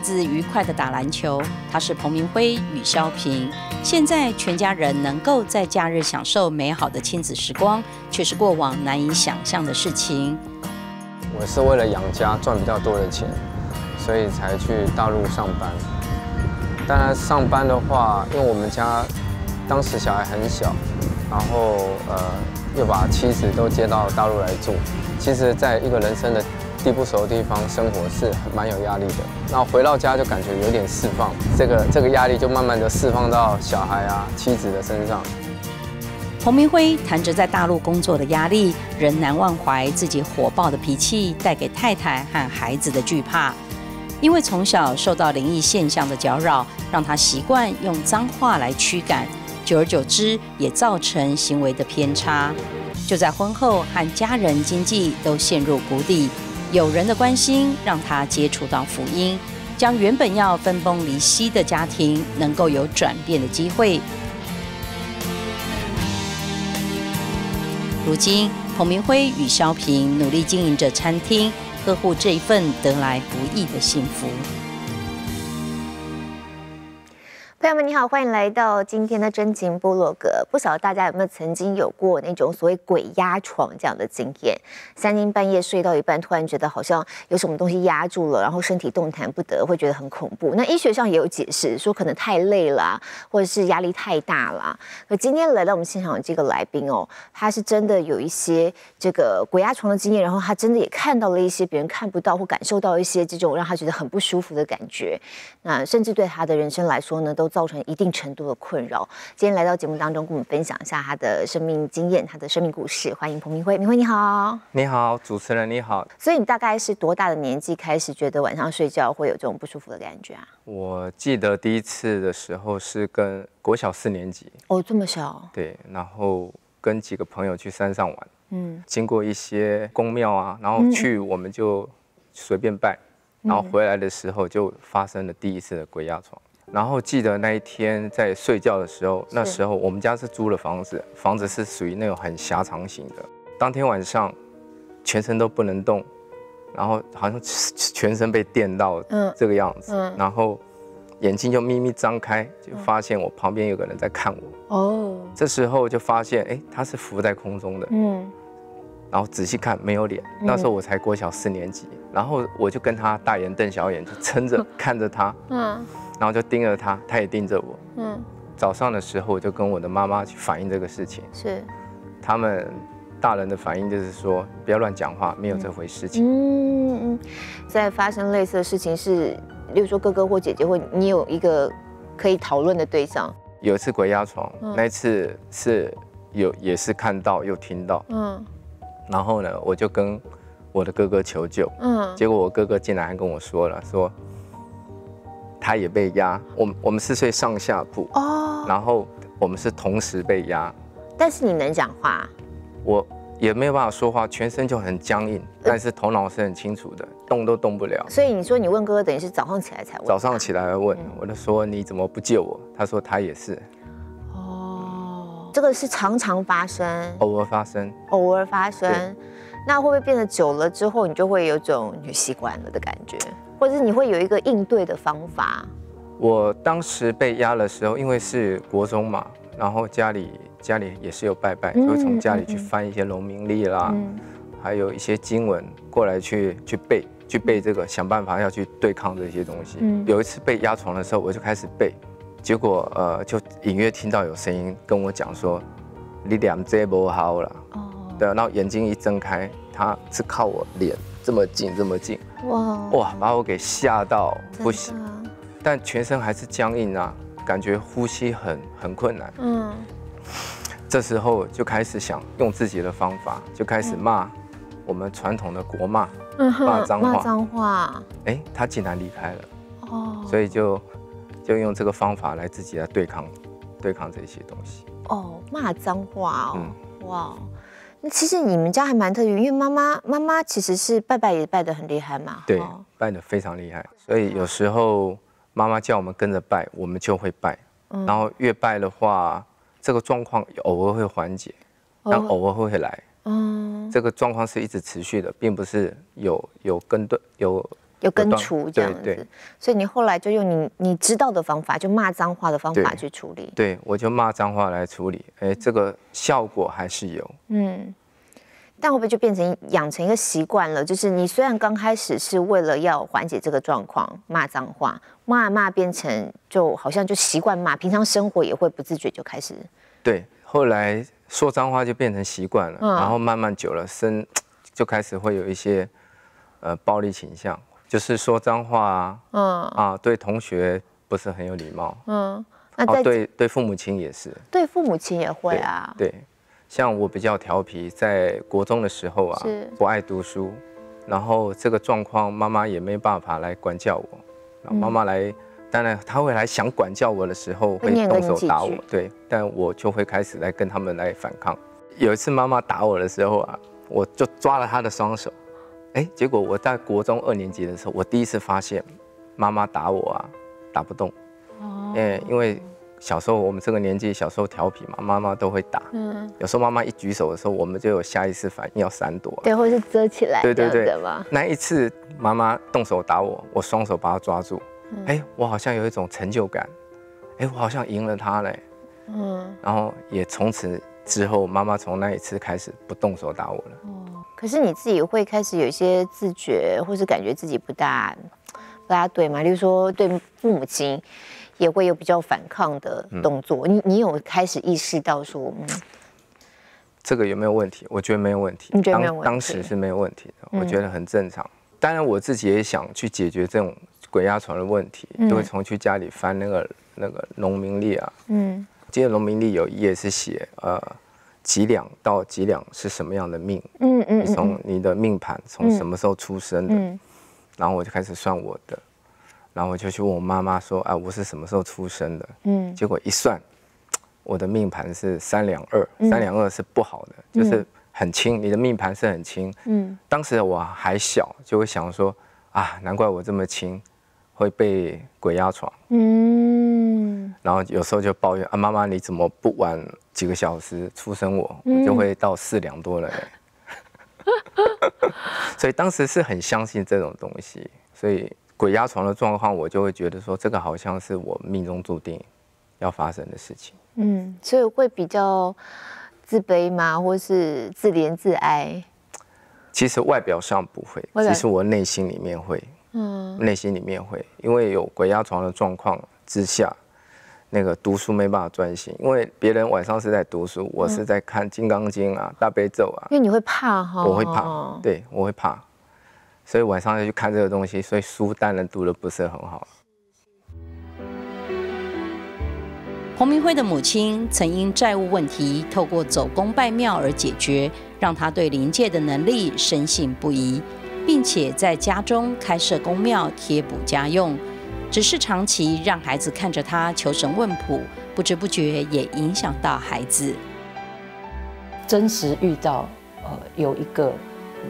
子愉快的打篮球。他是彭明辉与萧平。现在全家人能够在假日享受美好的亲子时光，却是过往难以想象的事情。我是为了养家赚比较多的钱，所以才去大陆上班。当然上班的话，因为我们家当时小孩很小，然后呃又把妻子都接到大陆来住，其实在一个人生的地不熟的地方生活是蛮有压力的。那回到家就感觉有点释放，这个这个压力就慢慢的释放到小孩啊妻子的身上。彭明辉谈着在大陆工作的压力，仍难忘怀自己火爆的脾气带给太太和孩子的惧怕。因为从小受到灵异现象的搅扰，让他习惯用脏话来驱赶，久而久之也造成行为的偏差。就在婚后和家人经济都陷入谷底，有人的关心让他接触到福音，将原本要分崩离析的家庭能够有转变的机会。如今，彭明辉与萧平努力经营着餐厅。呵护这一份得来不易的幸福。朋友们，你好，欢迎来到今天的真情部落格。不晓得大家有没有曾经有过那种所谓鬼压床这样的经验？三更半夜睡到一半，突然觉得好像有什么东西压住了，然后身体动弹不得，会觉得很恐怖。那医学上也有解释，说可能太累了，或者是压力太大了。可今天来到我们现场的这个来宾哦，他是真的有一些这个鬼压床的经验，然后他真的也看到了一些别人看不到或感受到一些这种让他觉得很不舒服的感觉。那甚至对他的人生来说呢，都造成一定程度的困扰。今天来到节目当中，跟我们分享一下他的生命经验、他的生命故事。欢迎彭明辉，明辉你好，你好，主持人你好。所以你大概是多大的年纪开始觉得晚上睡觉会有这种不舒服的感觉啊？我记得第一次的时候是跟国小四年级哦，这么小？对，然后跟几个朋友去山上玩，嗯，经过一些宫庙啊，然后去我们就随便拜，然后回来的时候就发生了第一次的鬼压床。然后记得那一天在睡觉的时候，那时候我们家是租了房子，房子是属于那种很狭长型的。当天晚上，全身都不能动，然后好像全身被电到，嗯，这个样子，嗯，然后眼睛就眯眯张开，就发现我旁边有个人在看我，哦，这时候就发现，哎，他是浮在空中的，嗯，然后仔细看没有脸，那时候我才国小四年级，然后我就跟他大眼瞪小眼，就撑着看着他，嗯。然后就盯着他，他也盯着我。嗯，早上的时候我就跟我的妈妈去反映这个事情。是，他们大人的反应就是说不要乱讲话，没有这回事情。嗯嗯，在发生类似的事情是，例如说哥哥或姐姐或你有一个可以讨论的对象。有一次鬼压床，那一次是有也是看到又听到。嗯，然后呢，我就跟我的哥哥求救。嗯，结果我哥哥竟然还跟我说了说。他也被压，我我们是睡上下铺哦，然后我们是同时被压，但是你能讲话，我也没有办法说话，全身就很僵硬，但是头脑是很清楚的，动都动不了。所以你说你问哥哥，等于是早上起来才问？早上起来问，我就说你怎么不救我？他说他也是。哦，这个是常常发生，偶尔发生，偶尔发生，那会不会变得久了之后，你就会有种你习惯了的感觉？或者是你会有一个应对的方法。我当时被压的时候，因为是国中嘛，然后家里家里也是有拜拜，就会从家里去翻一些农民历啦，还有一些经文过来去去背，去背这个，想办法要去对抗这些东西。有一次被压床的时候，我就开始背，结果呃就隐约听到有声音跟我讲说：“你两这不好了。”哦。对，然后眼睛一睁开，他是靠我脸这么近这么近。哇哇！把我给吓到不行，但全身还是僵硬啊，感觉呼吸很很困难。嗯，这时候就开始想用自己的方法，就开始骂我们传统的国骂，骂脏话。骂脏话。哎，他竟然离开了。哦。所以就就用这个方法来自己来对抗对抗这些东西。哦，骂脏话哦。嗯。哇。那其实你们家还蛮特别，因为妈妈妈妈其实是拜拜也拜得很厉害嘛。对，拜得非常厉害，所以有时候妈妈叫我们跟着拜，我们就会拜。然后越拜的话，这个状况偶尔会缓解，但偶尔会来。嗯，这个状况是一直持续的，并不是有有跟对有有根除这样子。所以你后来就用你你知道的方法，就骂脏话的方法去处理。对，我就骂脏话来处理。哎，这个效果还是有。嗯。但会不会就变成养成一个习惯了？就是你虽然刚开始是为了要缓解这个状况骂脏话，骂骂变成就好像就习惯骂，平常生活也会不自觉就开始。对，后来说脏话就变成习惯了，然后慢慢久了，生 就开始会有一些呃暴力倾向，就是说脏话啊，嗯。啊，对同学不是很有礼貌，嗯，那对对父母亲也是，对父母亲也会啊，对。像我比较调皮，在国中的时候啊，不爱读书，然后这个状况妈妈也没办法来管教我。妈妈来，当然她会来想管教我的时候，会动手打我，对，但我就会开始来跟他们来反抗。有一次妈妈打我的时候啊，我就抓了她的双手，哎，结果我在国中二年级的时候，我第一次发现妈妈打我啊，打不动，哦，哎，因为。小时候我们这个年纪，小时候调皮嘛，妈妈都会打。嗯，有时候妈妈一举手的时候，我们就有下意识反应要闪躲。对，或是遮起来。对对对。那一次妈妈动手打我，我双手把她抓住。哎，我好像有一种成就感。哎，我好像赢了她嘞。嗯。然后也从此之后，妈妈从那一次开始不动手打我了。哦。可是你自己会开始有一些自觉，或是感觉自己不大不大对吗？例如说对父母亲。也会有比较反抗的动作，你你有开始意识到说，嗯，这个有没有问题？我觉得没有问题，你觉得没有问题？当时是没有问题的，我觉得很正常。当然我自己也想去解决这种鬼压床的问题，都会从去家里翻那个那个农民历啊，嗯，今天农民历有一页是写呃几两到几两是什么样的命，嗯嗯，你从你的命盘从什么时候出生的，然后我就开始算我的。然后我就去问我妈妈说：“啊，我是什么时候出生的？”嗯，结果一算，我的命盘是三两二，三两二是不好的，就是很轻。你的命盘是很轻。嗯，当时我还小，就会想说：“啊，难怪我这么轻，会被鬼压床。”嗯，然后有时候就抱怨：“啊，妈妈你怎么不晚几个小时出生我，我就会到四两多了。”所以当时是很相信这种东西，所以。鬼压床的状况，我就会觉得说，这个好像是我命中注定要发生的事情。嗯，所以会比较自卑吗，或是自怜自哀？其实外表上不会，其实我内心里面会。嗯，内心里面会，因为有鬼压床的状况之下，那个读书没办法专心，因为别人晚上是在读书，我是在看《金刚经》啊、大悲咒啊。因为你会怕哈？我会怕，对我会怕。所以晚上要去看这个东西，所以书当然读的不是很好。洪明辉的母亲曾因债务问题，透过走宫拜庙而解决，让他对灵界的能力深信不疑，并且在家中开设宫庙贴补家用。只是长期让孩子看着他求神问卜，不知不觉也影响到孩子。真实遇到，呃，有一个。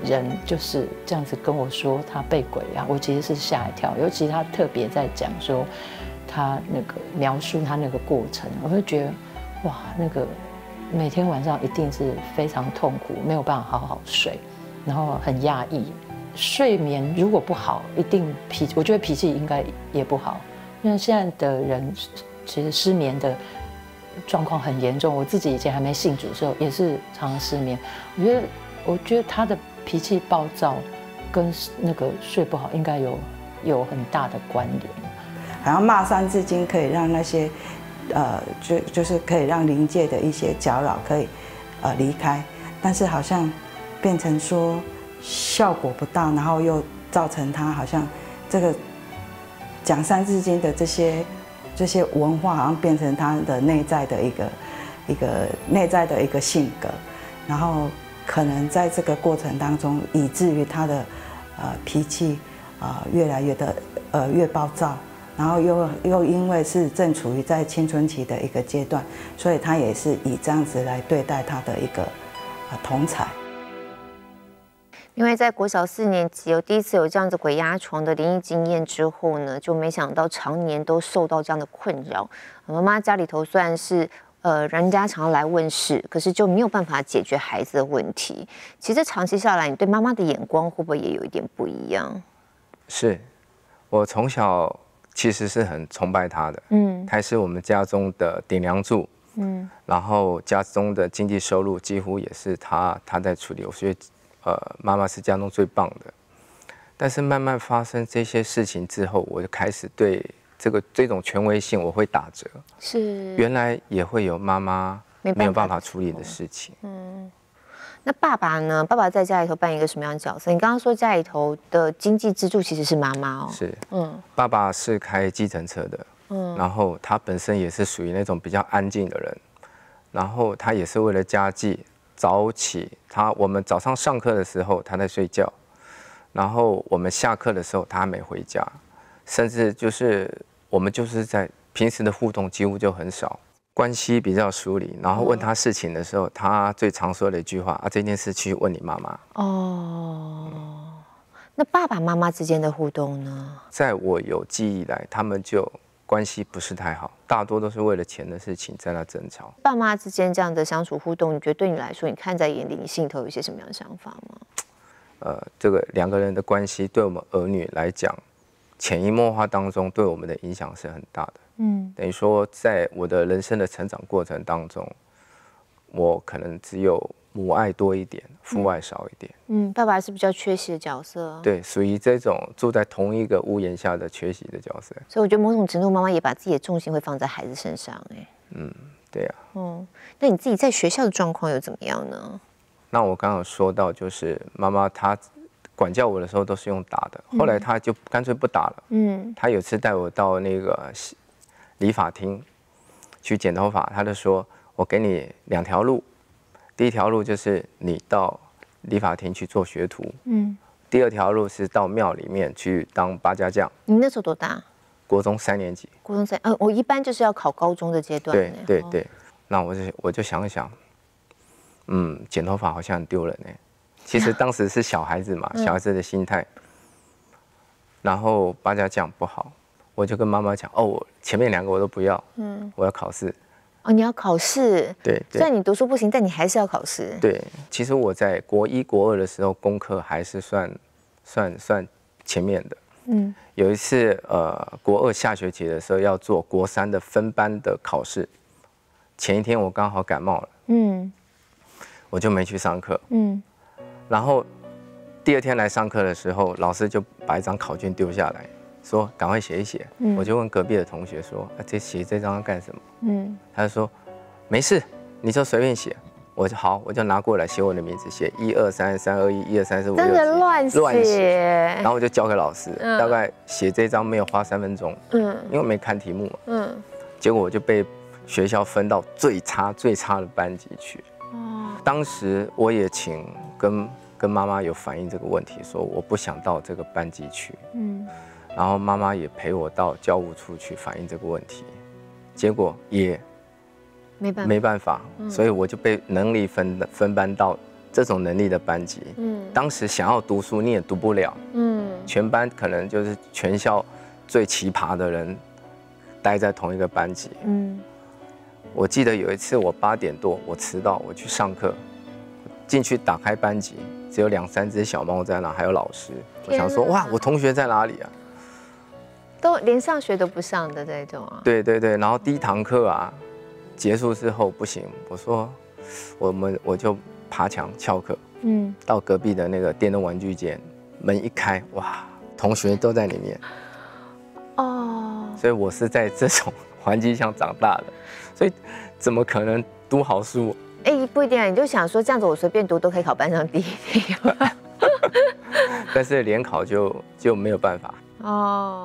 人就是这样子跟我说他被鬼压，我其实是吓一跳。尤其他特别在讲说他那个描述他那个过程，我会觉得哇，那个每天晚上一定是非常痛苦，没有办法好好睡，然后很压抑。睡眠如果不好，一定脾，我觉得脾气应该也不好。因为现在的人其实失眠的状况很严重，我自己以前还没信主的时候也是常常失眠。我觉得，我觉得他的。脾气暴躁，跟那个睡不好应该有有很大的关联。好像骂三字经可以让那些，呃，就就是可以让灵界的一些搅扰可以，呃，离开。但是好像变成说效果不大，然后又造成他好像这个讲三字经的这些这些文化，好像变成他的内在的一个一个内在的一个性格，然后。可能在这个过程当中，以至于他的呃脾气啊越来越的呃越暴躁，然后又又因为是正处于在青春期的一个阶段，所以他也是以这样子来对待他的一个呃同才。因为在国小四年级有第一次有这样子鬼压床的灵异经验之后呢，就没想到常年都受到这样的困扰。妈妈家里头虽然是。呃，人家常来问事，可是就没有办法解决孩子的问题。其实长期下来，你对妈妈的眼光会不会也有一点不一样？是，我从小其实是很崇拜她的，嗯，他是我们家中的顶梁柱，嗯，然后家中的经济收入几乎也是他他在处理，所以，呃，妈妈是家中最棒的。但是慢慢发生这些事情之后，我就开始对这个这种权威性我会打折，是，原来也会有妈妈没有办法处理的事情，嗯。那爸爸呢？爸爸在家里头扮演一个什么样的角色？你刚刚说家里头的经济支柱其实是妈妈哦。是，嗯，爸爸是开计程车的，嗯，然后他本身也是属于那种比较安静的人，然后他也是为了家计早起。他我们早上上课的时候他在睡觉，然后我们下课的时候他还没回家，甚至就是我们就是在平时的互动几乎就很少。关系比较疏离，然后问他事情的时候，他最常说的一句话啊，这件事去问你妈妈。哦，那爸爸妈妈之间的互动呢？在我有记忆以来，他们就关系不是太好，大多都是为了钱的事情在那争吵。爸妈之间这样的相处互动，你觉得对你来说，你看在眼里，你心里头有一些什么样的想法吗？呃，这个两个人的关系，对我们儿女来讲，潜移默化当中对我们的影响是很大的。嗯，等于说，在我的人生的成长过程当中，我可能只有母爱多一点，父爱少一点。嗯，爸爸是比较缺席的角色。对，属于这种住在同一个屋檐下的缺席的角色。所以我觉得某种程度，妈妈也把自己的重心会放在孩子身上。哎，嗯，对呀。嗯，那你自己在学校的状况又怎么样呢？那我刚刚说到，就是妈妈她管教我的时候都是用打的，后来她就干脆不打了。嗯，她有次带我到那个。理发厅去剪头发，她就说：“我给你两条路，第一条路就是你到理发厅去做学徒，嗯，第二条路是到庙里面去当八家将。”你那时候多大？国中三年级。国中三，呃，我一般就是要考高中的阶段。对对对，那我就我就想一想，嗯，剪头发好像很丢人呢。其实当时是小孩子嘛，小孩子的心态。然后八家将不好。我就跟妈妈讲，哦，我前面两个我都不要，嗯，我要考试。哦，你要考试？对，虽然你读书不行，但你还是要考试。对，其实我在国一、国二的时候，功课还是算算算前面的。嗯，有一次，呃，国二下学期的时候要做国三的分班的考试，前一天我刚好感冒了，嗯，我就没去上课，嗯，然后第二天来上课的时候，老师就把一张考卷丢下来。说赶快写一写，我就问隔壁的同学说：“啊，这写这张要干什么？”嗯，他就说：“没事，你就随便写。”我就好，我就拿过来写我的名字，写一二三三二一，一二三四五真的乱写。然后我就交给老师，大概写这张没有花三分钟，嗯，因为没看题目嘛，嗯，结果我就被学校分到最差最差的班级去。哦，当时我也请跟跟妈妈有反映这个问题，说我不想到这个班级去，嗯。然后妈妈也陪我到教务处去反映这个问题，结果也没办没办法，所以我就被能力分分班到这种能力的班级。嗯，当时想要读书你也读不了。嗯，全班可能就是全校最奇葩的人待在同一个班级。嗯，我记得有一次我八点多我迟到我去上课，进去打开班级只有两三只小猫在那，还有老师。我想说哇，我同学在哪里啊？都连上学都不上的这种啊？对对对，然后第一堂课啊结束之后不行，我说我们我就爬墙翘课，嗯，到隔壁的那个电动玩具间，门一开，哇，同学都在里面，哦，所以我是在这种环境下长大的，所以怎么可能读好书？哎，不一定啊，你就想说这样子我随便读都可以考班上第一名，但是联考就就没有办法。哦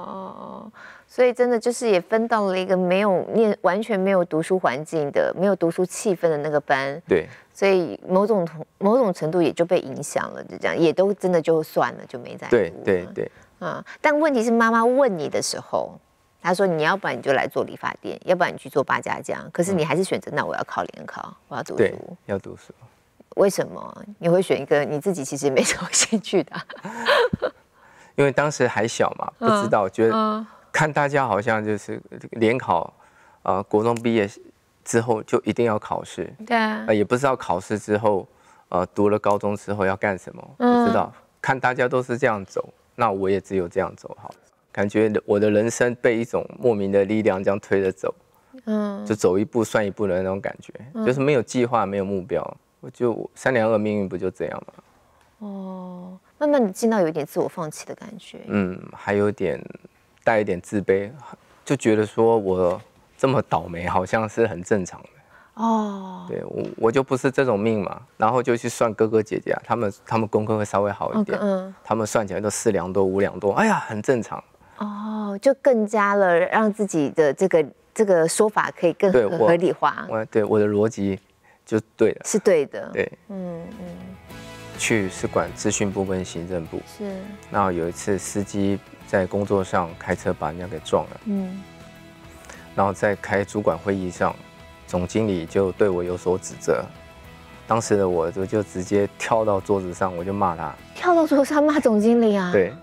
哦哦，所以真的就是也分到了一个没有念、完全没有读书环境的、没有读书气氛的那个班。对，所以某种同某种程度也就被影响了，就这样，也都真的就算了，就没再对对对。啊，但问题是妈妈问你的时候，她说你要不然你就来做理发店，要不然你去做八家将，可是你还是选择那我要考联考，我要读书，要读书。为什么你会选一个你自己其实没什么兴趣的？因为当时还小嘛，不知道，觉得看大家好像就是联考，呃，国中毕业之后就一定要考试，对啊，也不知道考试之后，呃，读了高中之后要干什么，不知道，看大家都是这样走，那我也只有这样走好。感觉我的人生被一种莫名的力量这样推着走，嗯，就走一步算一步的那种感觉，就是没有计划，没有目标，我就三两二命运不就这样吗？哦，慢慢的进到有一点自我放弃的感觉，嗯，还有点带一点自卑，就觉得说我这么倒霉，好像是很正常的。哦，对我我就不是这种命嘛，然后就去算哥哥姐姐啊，他们他们功课会稍微好一点，嗯，他们算起来都四两多五两多，哎呀，很正常。哦，就更加了让自己的这个这个说法可以更合理化。我对我的逻辑就对了，是对的。对，嗯嗯。去是管资讯部跟行政部。是。然后有一次司机在工作上开车把人家给撞了。嗯。然后在开主管会议上，总经理就对我有所指责。当时的我就就直接跳到桌子上，我就骂他。跳到桌子上骂总经理啊？对。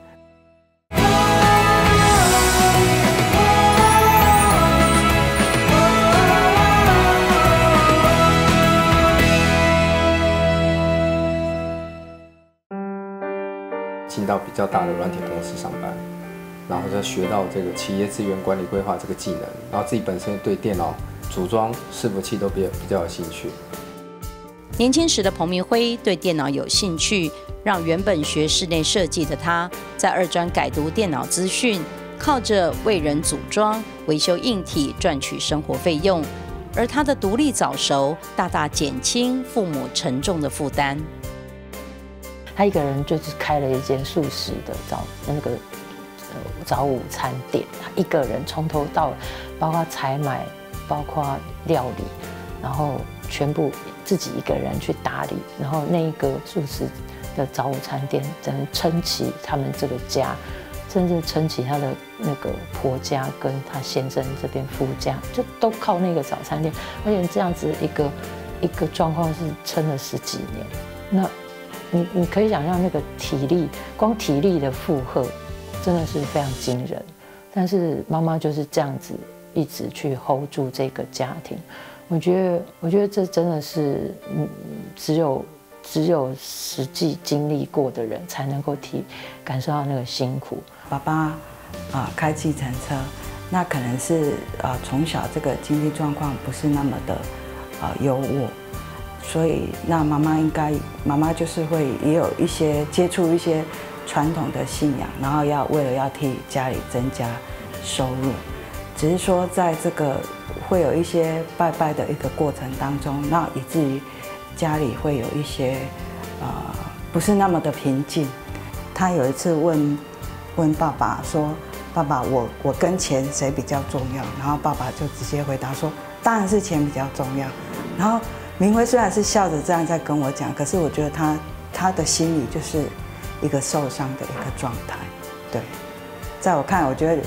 到比较大的软体公司上班，然后再学到这个企业资源管理规划这个技能，然后自己本身对电脑组装伺服器都比比较有兴趣。年轻时的彭明辉对电脑有兴趣，让原本学室内设计的他在二专改读电脑资讯，靠着为人组装、维修硬体赚取生活费用，而他的独立早熟，大大减轻父母沉重的负担。他一个人就是开了一间素食的早那个呃早午餐店，他一个人从头到包括采买，包括料理，然后全部自己一个人去打理，然后那一个素食的早午餐店，真撑起他们这个家，甚至撑起他的那个婆家跟他先生这边夫家，就都靠那个早餐店，而且这样子一个一个状况是撑了十几年，那。你你可以想象那个体力，光体力的负荷真的是非常惊人。但是妈妈就是这样子一直去 hold 住这个家庭，我觉得我觉得这真的是嗯只有只有实际经历过的人才能够体感受到那个辛苦。爸爸啊开计程车，那可能是呃从小这个经济状况不是那么的啊优渥。所以，那妈妈应该，妈妈就是会也有一些接触一些传统的信仰，然后要为了要替家里增加收入，只是说在这个会有一些拜拜的一个过程当中，那以至于家里会有一些呃不是那么的平静。他有一次问问爸爸说：“爸爸，我我跟钱谁比较重要？”然后爸爸就直接回答说：“当然是钱比较重要。”然后。明辉虽然是笑着这样在跟我讲，可是我觉得他他的心里就是一个受伤的一个状态。对，在我看，我觉得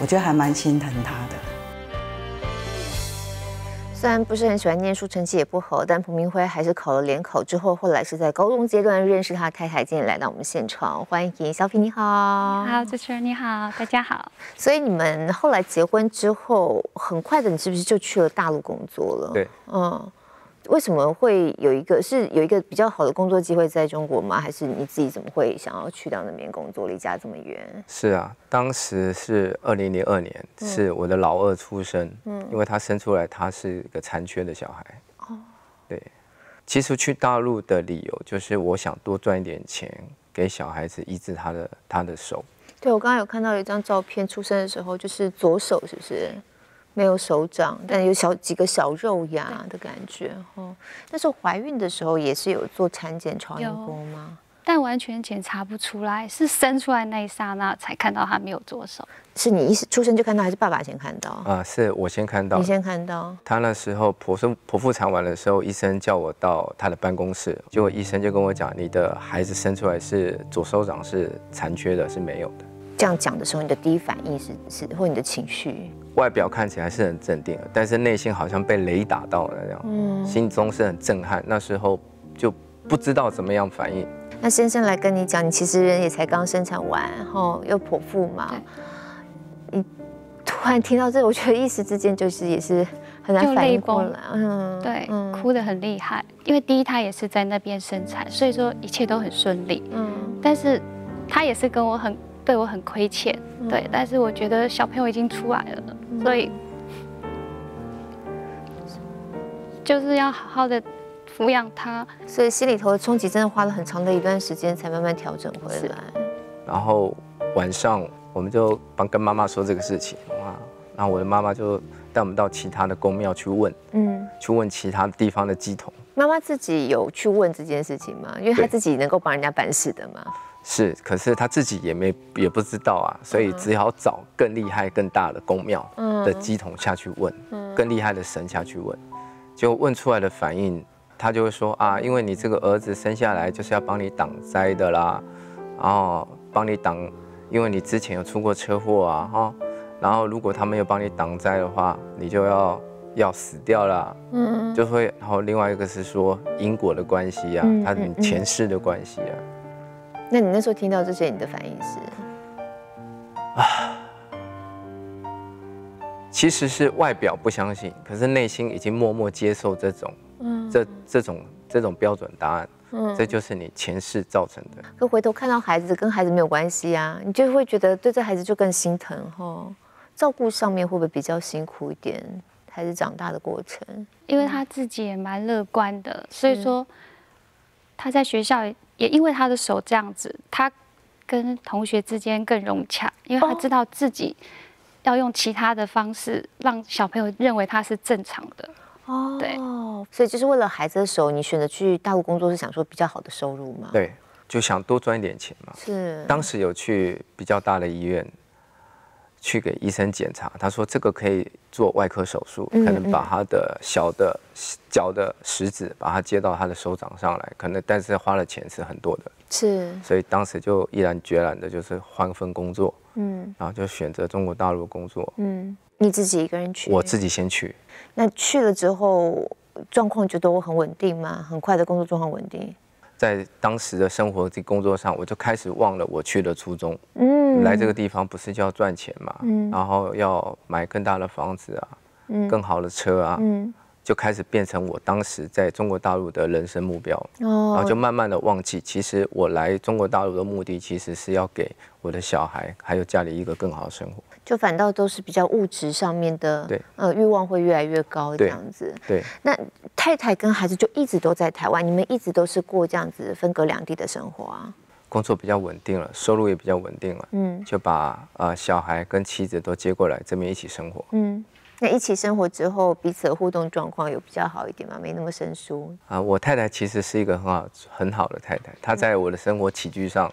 我觉得还蛮心疼他的。虽然不是很喜欢念书，成绩也不好，但彭明辉还是考了联考之后，后来是在高中阶段认识他太太，今天来到我们现场，欢迎小品，你好，好，主持人你好，大家好。所以你们后来结婚之后，很快的，你是不是就去了大陆工作了？对，嗯。为什么会有一个是有一个比较好的工作机会在中国吗？还是你自己怎么会想要去到那边工作，离家这么远？是啊，当时是二零零二年，是我的老二出生，嗯，因为他生出来他是一个残缺的小孩，哦，对，其实去大陆的理由就是我想多赚一点钱，给小孩子医治他的他的手。对，我刚刚有看到一张照片，出生的时候就是左手，是不是？没有手掌，但有小几个小肉芽的感觉。哦，那时候怀孕的时候也是有做产检超音波吗？但完全检查不出来，是生出来那一刹那才看到他没有左手。是你一出生就看到，还是爸爸先看到？啊，是我先看到。你先看到。他那时候剖生剖腹产完的时候，医生叫我到他的办公室，结果医生就跟我讲，你的孩子生出来是左手掌是残缺的，是没有的。这样讲的时候，你的第一反应是是或你的情绪？外表看起来是很镇定，但是内心好像被雷打到了那样，嗯，心中是很震撼。那时候就不知道怎么样反应。那先生来跟你讲，你其实人也才刚生产完，然后又剖腹嘛，你突然听到这，我觉得一时之间就是也是很难反应过来，嗯，对，哭得很厉害。因为第一胎也是在那边生产，所以说一切都很顺利，嗯，但是。他也是跟我很对我很亏欠，对，但是我觉得小朋友已经出来了，所以就是要好好的抚养他，所以心里头的冲击真的花了很长的一段时间才慢慢调整回来。然后晚上我们就帮跟妈妈说这个事情，哇，然后我的妈妈就带我们到其他的宫庙去问，嗯，去问其他地方的鸡童。妈妈自己有去问这件事情吗？因为她自己能够帮人家办事的嘛。是，可是他自己也没也不知道啊，所以只好找更厉害、更大的宫庙的鸡童下去问，更厉害的神下去问，就问出来的反应，他就会说啊，因为你这个儿子生下来就是要帮你挡灾的啦，然后帮你挡，因为你之前有出过车祸啊，哈，然后如果他没有帮你挡灾的话，你就要。要死掉了，嗯，就会，然后另外一个是说因果的关系啊，他的前世的关系啊。那你那时候听到这些，你的反应是？啊，其实是外表不相信，可是内心已经默默接受这种，嗯，这这种这种标准答案，嗯，这就是你前世造成的。可回头看到孩子跟孩子没有关系啊，你就会觉得对这孩子就更心疼哈，照顾上面会不会比较辛苦一点？孩子长大的过程，因为他自己也蛮乐观的，所以说他在学校也因为他的手这样子，他跟同学之间更融洽，因为他知道自己要用其他的方式让小朋友认为他是正常的。哦，对，所以就是为了孩子的手，你选择去大陆工作是想说比较好的收入吗？对，就想多赚一点钱嘛。是，当时有去比较大的医院。去给医生检查，他说这个可以做外科手术，可能把他的小的脚的食指把它接到他的手掌上来，可能但是花的钱是很多的，是，所以当时就毅然决然的就是换份工作，嗯，然后就选择中国大陆工作，嗯，你自己一个人去？我自己先去。那去了之后状况觉得我很稳定吗？很快的工作状况稳定？在当时的生活及工作上，我就开始忘了我去的初衷。嗯，来这个地方不是就要赚钱嘛？嗯，然后要买更大的房子啊，嗯，更好的车啊，嗯，就开始变成我当时在中国大陆的人生目标。哦，然后就慢慢的忘记，其实我来中国大陆的目的，其实是要给我的小孩还有家里一个更好的生活。就反倒都是比较物质上面的，对，呃，欲望会越来越高这样子。对，那太太跟孩子就一直都在台湾，你们一直都是过这样子分隔两地的生活啊？工作比较稳定了，收入也比较稳定了，嗯，就把呃小孩跟妻子都接过来这边一起生活。嗯，那一起生活之后，彼此的互动状况有比较好一点吗？没那么生疏？啊，我太太其实是一个很好很好的太太，她在我的生活起居上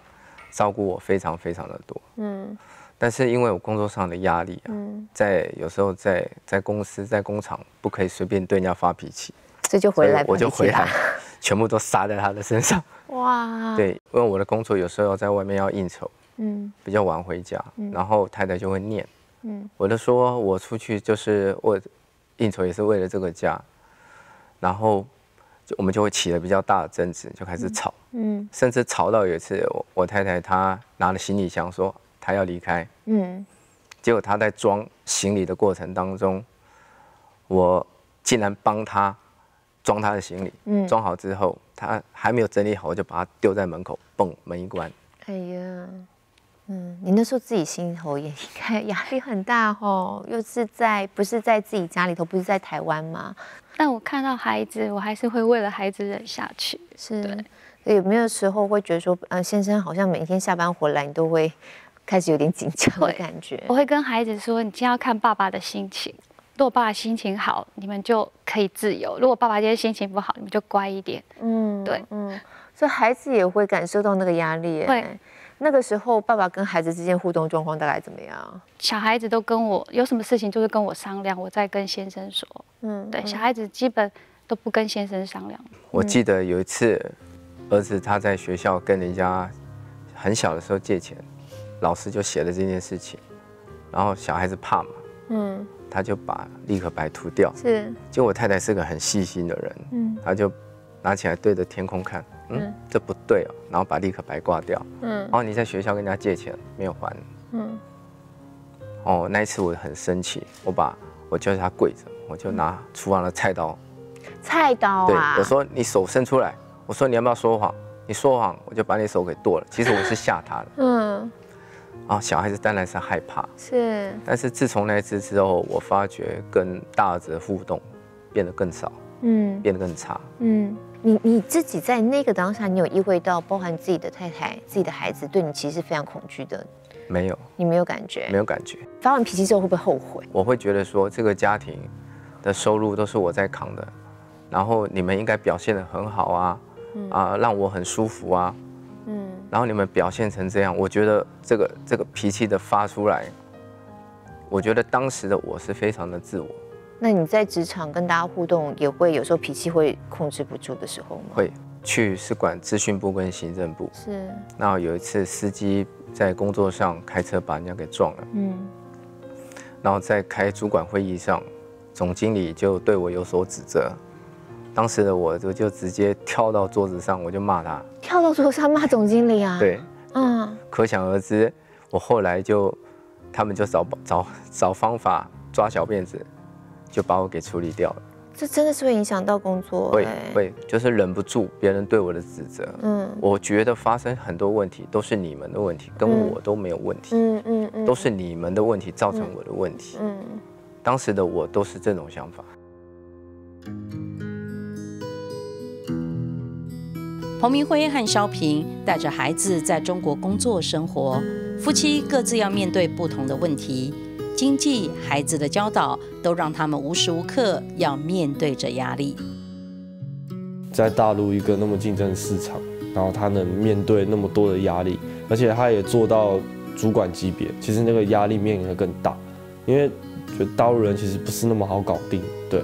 照顾我非常非常的多。嗯。但是因为我工作上的压力啊，在有时候在在公司在工厂不可以随便对人家发脾气，这就回来我就回来，全部都撒在他的身上。哇！对，因为我的工作有时候要在外面要应酬，嗯，比较晚回家，然后太太就会念，嗯，我就说我出去就是我应酬也是为了这个家，然后就我们就会起了比较大的争执，就开始吵，嗯，甚至吵到有一次我我太太她拿了行李箱说。她要离开，嗯，结果她在装行李的过程当中，我竟然帮他装他的行李，嗯，装好之后，他还没有整理好，我就把他丢在门口，嘣，门一关。哎呀，嗯，你那时候自己心头也应该压力很大哦，又是在不是在自己家里头，不是在台湾吗？但我看到孩子，我还是会为了孩子忍下去。是，有没有时候会觉得说，嗯，先生好像每天下班回来，你都会。开始有点紧张的感觉，我会跟孩子说：“你今天要看爸爸的心情。如果爸爸心情好，你们就可以自由；如果爸爸今天心情不好，你们就乖一点。”嗯，对，嗯，所以孩子也会感受到那个压力。对，那个时候爸爸跟孩子之间互动状况大概怎么样？小孩子都跟我有什么事情，就是跟我商量，我再跟先生说。嗯，对，小孩子基本都不跟先生商量。我记得有一次，儿子他在学校跟人家很小的时候借钱。老师就写了这件事情，然后小孩子怕嘛，嗯，他就把立可白涂掉。是，就我太太是个很细心的人，嗯，他就拿起来对着天空看，嗯，这不对哦，然后把立可白挂掉，嗯，然后你在学校跟人家借钱没有还，嗯，哦，那一次我很生气，我把我叫他跪着，我就拿厨房的菜刀，菜刀啊，对，我说你手伸出来，我说你要不要说谎？你说谎，我就把你手给剁了。其实我是吓他的。嗯。啊，小孩子当然是害怕。是。但是自从那一次之后，我发觉跟大儿子的互动变得更少。嗯。变得更差。嗯。你你自己在那个当下，你有意会到，包含自己的太太、自己的孩子，对你其实是非常恐惧的。没有。你没有感觉？没有感觉。发完脾气之后会不会后悔？我会觉得说，这个家庭的收入都是我在扛的。然后你们应该表现得很好啊，啊，让我很舒服啊，嗯，然后你们表现成这样，我觉得这个这个脾气的发出来，我觉得当时的我是非常的自我。那你在职场跟大家互动，也会有时候脾气会控制不住的时候吗？会，去是管资讯部跟行政部。是。那有一次司机在工作上开车把人家给撞了，嗯，然后在开主管会议上，总经理就对我有所指责。当时的我就就直接跳到桌子上，我就骂他，跳到桌子上骂总经理啊？对，嗯，可想而知，我后来就，他们就找找找方法抓小辫子，就把我给处理掉了。这真的是会影响到工作？会会，就是忍不住别人对我的指责。嗯，我觉得发生很多问题都是你们的问题，跟我都没有问题。嗯嗯嗯，都是你们的问题造成我的问题。嗯，当时的我都是这种想法。彭明辉和肖平带着孩子在中国工作生活，夫妻各自要面对不同的问题，经济、孩子的教导都让他们无时无刻要面对着压力。在大陆一个那么竞争的市场，然后他能面对那么多的压力，而且他也做到主管级别，其实那个压力面临的更大，因为觉得大陆人其实不是那么好搞定，对，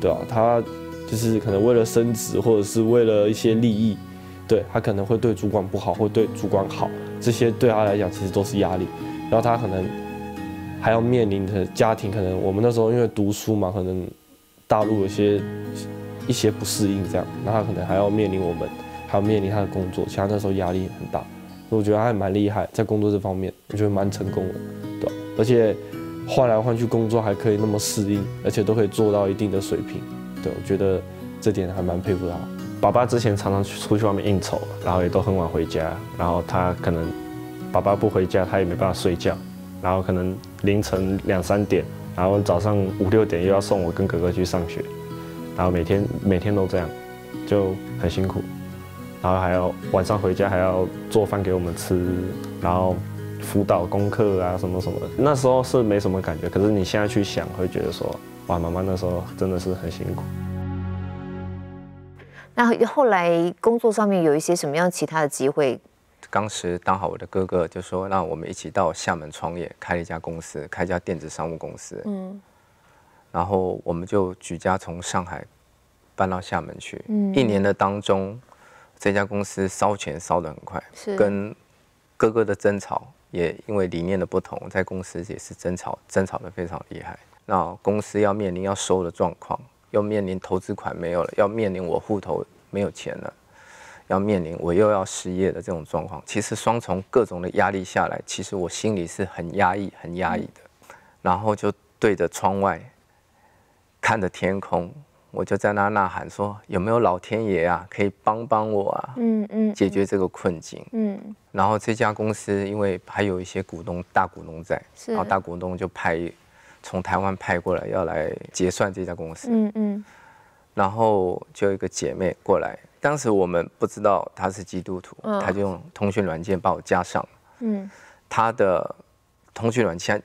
对啊，他。就是可能为了升职，或者是为了一些利益，对他可能会对主管不好，或对主管好，这些对他来讲其实都是压力。然后他可能还要面临的家庭，可能我们那时候因为读书嘛，可能大陆有些一些不适应这样，那他可能还要面临我们，还要面临他的工作，其实他那时候压力很大。我觉得他还蛮厉害，在工作这方面，我觉得蛮成功的，对。而且换来换去工作还可以那么适应，而且都可以做到一定的水平。我觉得这点还蛮佩服他。爸爸之前常常去出去外面应酬，然后也都很晚回家，然后他可能爸爸不回家，他也没办法睡觉，然后可能凌晨两三点，然后早上五六点又要送我跟哥哥去上学，然后每天每天都这样，就很辛苦，然后还要晚上回家还要做饭给我们吃，然后辅导功课啊什么什么的。那时候是没什么感觉，可是你现在去想，会觉得说。哇，妈妈那时候真的是很辛苦。那后来工作上面有一些什么样其他的机会？当时刚好我的哥哥就说，让我们一起到厦门创业，开了一家公司，开一家电子商务公司。嗯。然后我们就举家从上海搬到厦门去。嗯。一年的当中，这家公司烧钱烧得很快，是跟哥哥的争吵，也因为理念的不同，在公司也是争吵，争吵的非常厉害。那公司要面临要收的状况，又面临投资款没有了，要面临我户头没有钱了，要面临我又要失业的这种状况。其实双重各种的压力下来，其实我心里是很压抑、很压抑的。然后就对着窗外，看着天空，我就在那呐喊说：“有没有老天爷啊，可以帮帮我啊？嗯嗯，解决这个困境。”嗯。然后这家公司因为还有一些股东、大股东在，然后大股东就派。从台湾派过来要来结算这家公司，嗯嗯，然后就一个姐妹过来，当时我们不知道她是基督徒，她就用通讯软件把我加上，嗯，她的通讯软件，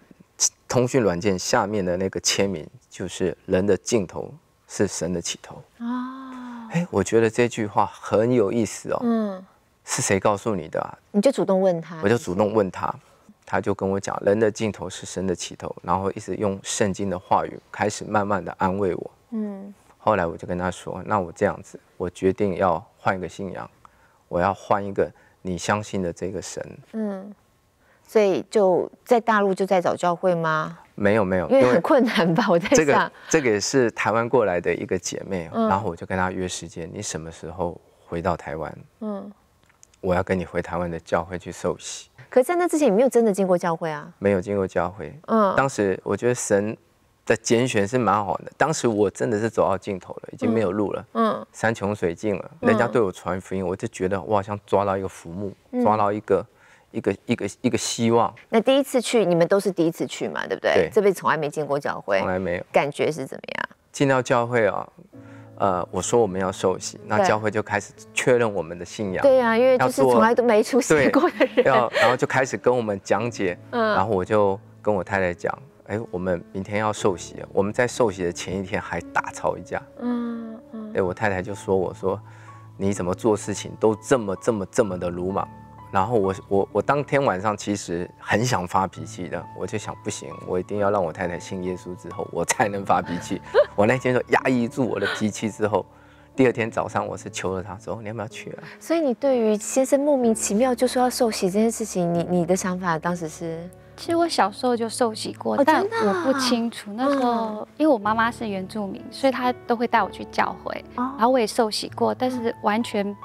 通讯软件下面的那个签名就是“人的尽头是神的起头”，哦，哎，我觉得这句话很有意思哦，嗯，是谁告诉你的？你就主动问他，我就主动问他。他就跟我讲，人的尽头是神的起头，然后一直用圣经的话语开始慢慢的安慰我。嗯，后来我就跟他说，那我这样子，我决定要换一个信仰，我要换一个你相信的这个神。嗯，所以就在大陆就在找教会吗？没有没有，因为很困难吧？我在这个这个也是台湾过来的一个姐妹，然后我就跟她约时间，你什么时候回到台湾？嗯，我要跟你回台湾的教会去受洗。可在那之前，你没有真的进过教会啊？没有进过教会。嗯，当时我觉得神的拣选是蛮好的。当时我真的是走到尽头了，已经没有路了，嗯，山穷水尽了。人家对我传福音，我就觉得我好像抓到一个浮木，抓到一个一个一个一个希望。那第一次去，你们都是第一次去嘛，对不对？对，这辈子从来没进过教会，从来没有。感觉是怎么样？进到教会啊。呃，我说我们要受洗，那教会就开始确认我们的信仰。对呀，因为就是从来都没出现过的人。要，然后就开始跟我们讲解。嗯。然后我就跟我太太讲，哎，我们明天要受洗，我们在受洗的前一天还大吵一架。嗯嗯。哎，我太太就说我说，你怎么做事情都这么这么这么的鲁莽。然后我我我当天晚上其实很想发脾气的，我就想不行，我一定要让我太太信耶稣之后，我才能发脾气。我那天就压抑住我的脾气之后，第二天早上我是求了他说你要不要去啊？所以你对于先生莫名其妙就说要受洗这件事情，你你的想法当时是？其实我小时候就受洗过，但我不清楚那时候，因为我妈妈是原住民，所以她都会带我去教会，然后我也受洗过，但是完全。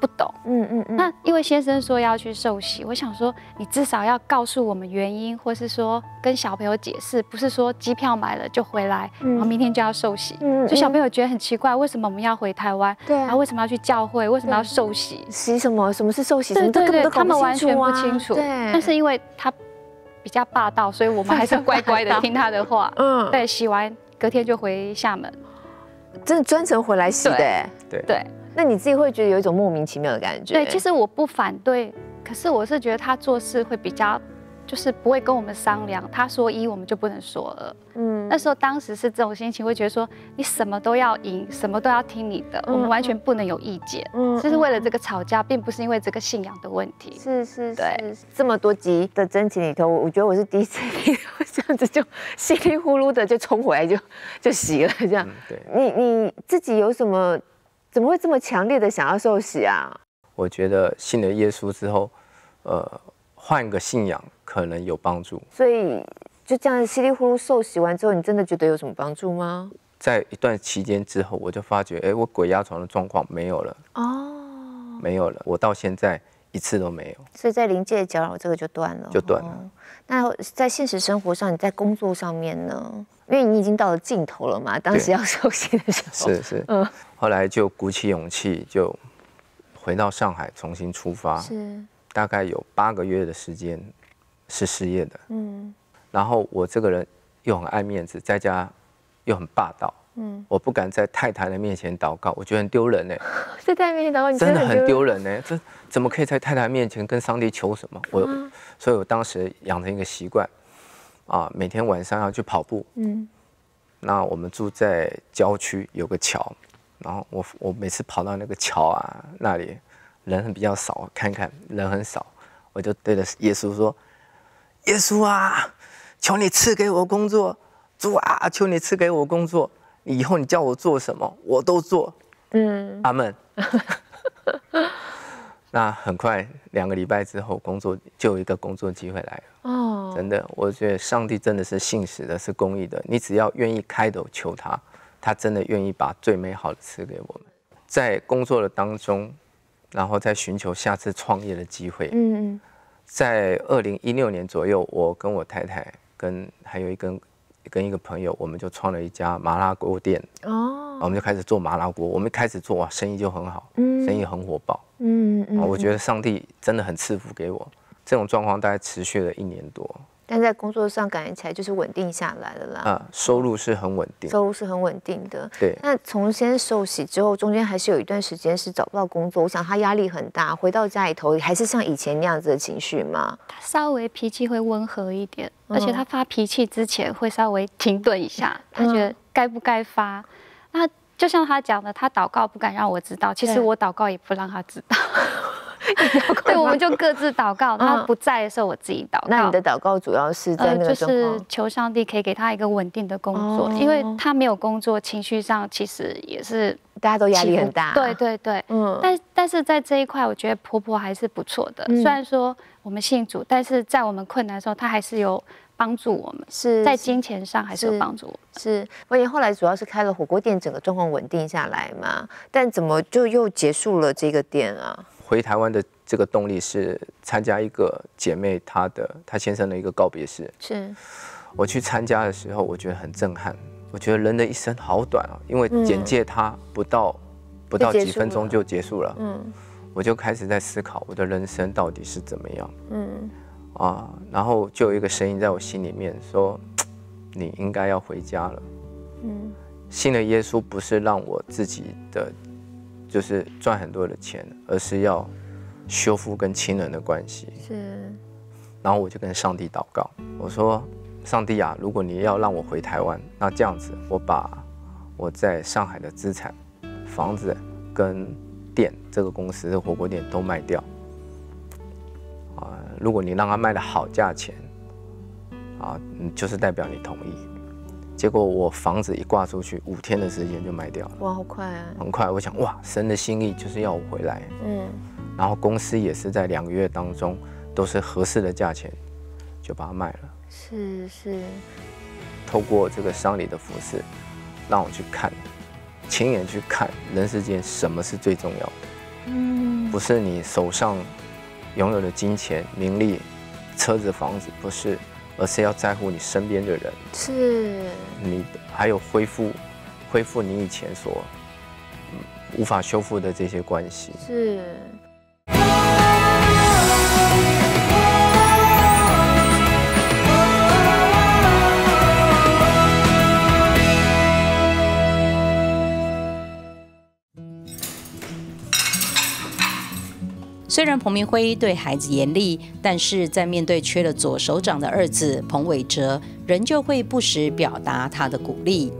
不懂，嗯嗯嗯。那因为先生说要去受洗，我想说你至少要告诉我们原因，或是说跟小朋友解释，不是说机票买了就回来，然后明天就要受洗。嗯就小朋友觉得很奇怪，为什么我们要回台湾？对。然后为什么要去教会？为什么要受洗？洗什么？什么是受洗？对对对，他们完全不清楚。对。但是因为他比较霸道，所以我们还是 乖乖的听他的话。嗯。对，洗完隔天就回厦门。真的专程回来洗的。对对。那你自己会觉得有一种莫名其妙的感觉？对，其实我不反对，可是我是觉得他做事会比较，就是不会跟我们商量，他说一我们就不能说二。嗯，那时候当时是这种心情，会觉得说你什么都要赢，什么都要听你的，我们完全不能有意见。嗯，就是为了这个吵架，并不是因为这个信仰的问题。是是是，这么多集的真情里头，我觉得我是第一次 听这样子就稀里呼噜的就冲回来就就洗了这样。对，你你自己有什么？怎么会这么强烈的想要受洗啊？我觉得信了耶稣之后，呃，换个信仰可能有帮助。所以就这样稀里糊涂受洗完之后，你真的觉得有什么帮助吗？在一段期间之后，我就发觉，哎，我鬼压床的状况没有了。哦，没有了。我到现在一次都没有。所以在临界搅扰这个就断了，就断了。那在现实生活上，你在工作上面呢？因为你已经到了尽头了嘛，当时要休息的时候。是是，嗯。后来就鼓起勇气，就回到上海重新出发。是。大概有八个月的时间是失业的。嗯。然后我这个人又很爱面子，在家又很霸道。嗯。我不敢在太太的面前祷告，我觉得很丢人呢。在太太面前祷告，真的很丢人呢。这怎么可以在太太面前跟上帝求什么？我，所以我当时养成一个习惯。啊，每天晚上要去跑步。嗯，那我们住在郊区，有个桥，然后我我每次跑到那个桥啊那里，人很比较少，看看人很少，我就对着耶稣说：“耶稣啊，求你赐给我工作，主啊，求你赐给我工作，以后你叫我做什么，我都做。”嗯，阿门。那很快两个礼拜之后，工作就有一个工作机会来了。哦，真的，我觉得上帝真的是信实的，是公义的。你只要愿意开口求他，他真的愿意把最美好的赐给我们。在工作的当中，然后再寻求下次创业的机会。嗯，在二零一六年左右，我跟我太太跟还有一根跟一个朋友，我们就创了一家麻辣锅店。哦。我们就开始做麻辣锅，我们开始做哇，生意就很好，生意很火爆。嗯嗯，我觉得上帝真的很赐福给我。这种状况大概持续了一年多，但在工作上感觉起来就是稳定下来了啦。啊，收入是很稳定，收入是很稳定的。对。那从先受洗之后，中间还是有一段时间是找不到工作，我想他压力很大。回到家里头，还是像以前那样子的情绪吗？他稍微脾气会温和一点，而且他发脾气之前会稍微停顿一下，他觉得该不该发。那就像他讲的，他祷告不敢让我知道，其实我祷告也不让他知道。对，我们就各自祷告。他不在的时候，我自己祷告。那你的祷告主要是在就是求上帝可以给他一个稳定的工作，因为他没有工作，情绪上其实也是大家都压力很大。对对对，嗯。但但是在这一块，我觉得婆婆还是不错的。虽然说我们信主，但是在我们困难的时候，她还是有。帮助我们是在金钱上还是有帮助？我是，关键后来主要是开了火锅店，整个状况稳定下来嘛。但怎么就又结束了这个店啊？回台湾的这个动力是参加一个姐妹她的她先生的一个告别式。是，我去参加的时候，我觉得很震撼。我觉得人的一生好短啊，因为简介它不到不到几分钟就结束了。嗯，我就开始在思考我的人生到底是怎么样。嗯，啊，然后就有一个声音在我心里面说：“你应该要回家了。”嗯，信了耶稣不是让我自己的就是赚很多的钱，而是要修复跟亲人的关系。是，然后我就跟上帝祷告，我说。上帝啊，如果你要让我回台湾，那这样子，我把我在上海的资产、房子跟店这个公司的火锅店都卖掉。啊，如果你让他卖的好价钱，啊，就是代表你同意。结果我房子一挂出去，五天的时间就卖掉了。哇，好快啊！很快，我想，哇，神的心意就是要我回来。嗯。然后公司也是在两个月当中，都是合适的价钱，就把它卖了。是是，透过这个商礼的服饰，让我去看，亲眼去看人世间什么是最重要的。嗯，不是你手上拥有的金钱、名利、车子、房子，不是，而是要在乎你身边的人。是，你还有恢复，恢复你以前所无法修复的这些关系。是。虽然彭明辉对孩子严厉，但是在面对缺了左手掌的儿子彭伟哲，仍旧会不时表达他的鼓励。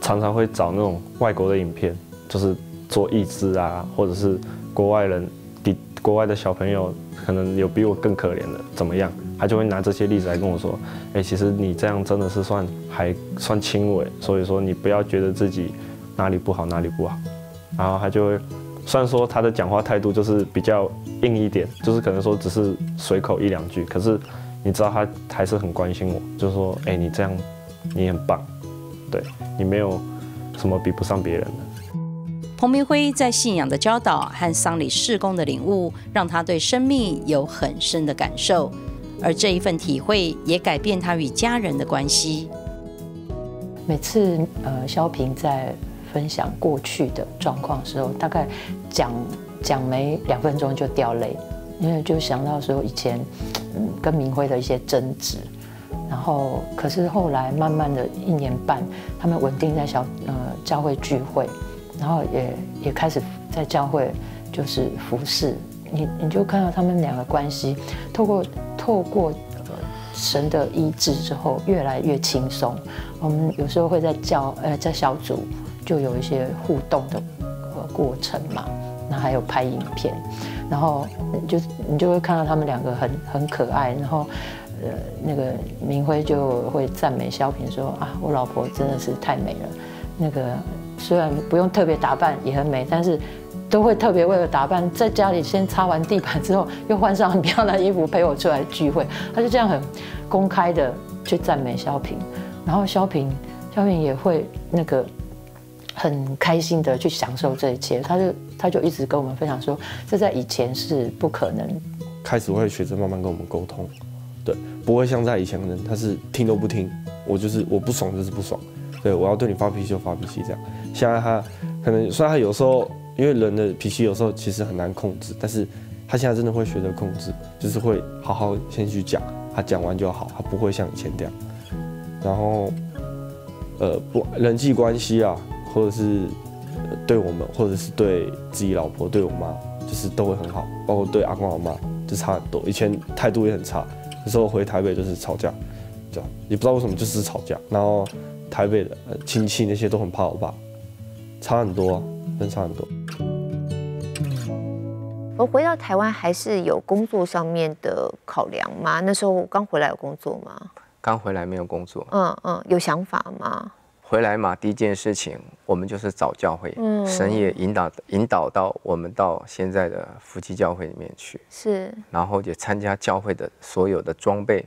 常常会找那种外国的影片，就是做义肢啊，或者是国外人比国外的小朋友可能有比我更可怜的怎么样，他就会拿这些例子来跟我说：“哎，其实你这样真的是算还算轻微，所以说你不要觉得自己哪里不好哪里不好。”然后他就会。虽然说他的讲话态度就是比较硬一点，就是可能说只是随口一两句，可是你知道他还是很关心我，就是说，哎，你这样，你很棒，对你没有什么比不上别人的。彭明辉在信仰的教导和丧礼事工的领悟，让他对生命有很深的感受，而这一份体会也改变他与家人的关系。每次呃，萧平在。分享过去的状况时候，大概讲讲没两分钟就掉泪，因为就想到说以前嗯跟明辉的一些争执，然后可是后来慢慢的一年半，他们稳定在小呃教会聚会，然后也也开始在教会就是服侍，你你就看到他们两个关系透过透过神的医治之后越来越轻松，我们有时候会在教呃在小组。就有一些互动的呃过程嘛，那还有拍影片，然后就你就会看到他们两个很很可爱，然后呃那个明辉就会赞美萧平说啊，我老婆真的是太美了，那个虽然不用特别打扮也很美，但是都会特别为了打扮，在家里先擦完地板之后，又换上很漂亮的衣服陪我出来聚会，他就这样很公开的去赞美萧平，然后萧平萧平也会那个。很开心的去享受这一切，他就他就一直跟我们分享说，这在以前是不可能。开始会学着慢慢跟我们沟通，对，不会像在以前的人，他是听都不听，我就是我不爽就是不爽，对我要对你发脾气就发脾气这样。现在他可能虽然他有时候因为人的脾气有时候其实很难控制，但是他现在真的会学着控制，就是会好好先去讲，他讲完就好，他不会像以前这样。然后，呃，不人际关系啊。或者是对我们，或者是对自己老婆、对我妈，就是都会很好，包括对阿公阿妈就差很多。以前态度也很差，有时候回台北就是吵架，这样也不知道为什么就是吵架。然后台北的亲戚那些都很怕我爸，差很多，真差很多。我回到台湾还是有工作上面的考量吗？那时候刚回来有工作吗？刚回来没有工作。嗯嗯，有想法吗？回来嘛，第一件事情，我们就是找教会，嗯神也引导引导到我们到现在的夫妻教会里面去，是，然后也参加教会的所有的装备、